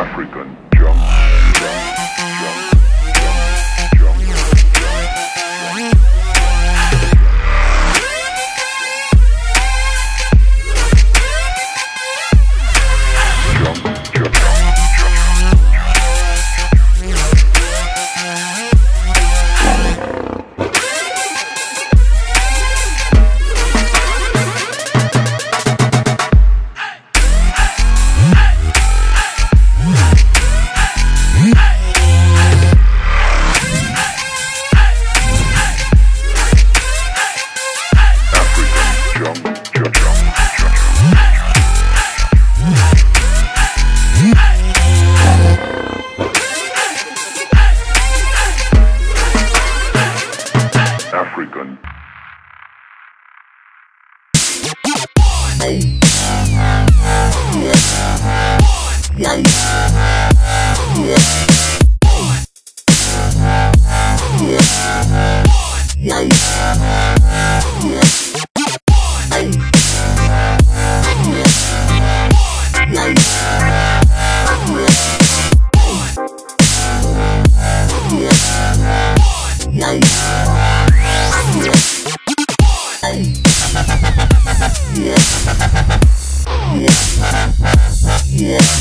African. Yay! Yeah.